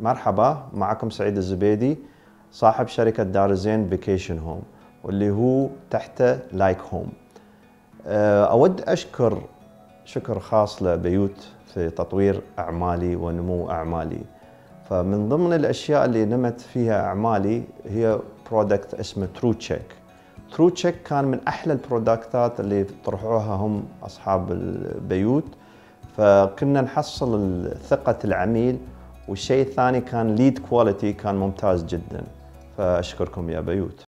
مرحبا معكم سعيد الزبيدي صاحب شركة دار زين vacation home واللي هو تحته like home أود أشكر شكر خاص لبيوت في تطوير أعمالي ونمو أعمالي. فمن ضمن الأشياء اللي نمت فيها أعمالي هي product اسمه TruCheck TruCheck كان من أحلى ال product ات اللي طرحوها هم أصحاب البيوت. فكنا نحصل ثقة العميل والشيء الثاني كان lead quality كان ممتاز جدا. فأشكركم يا بيوت.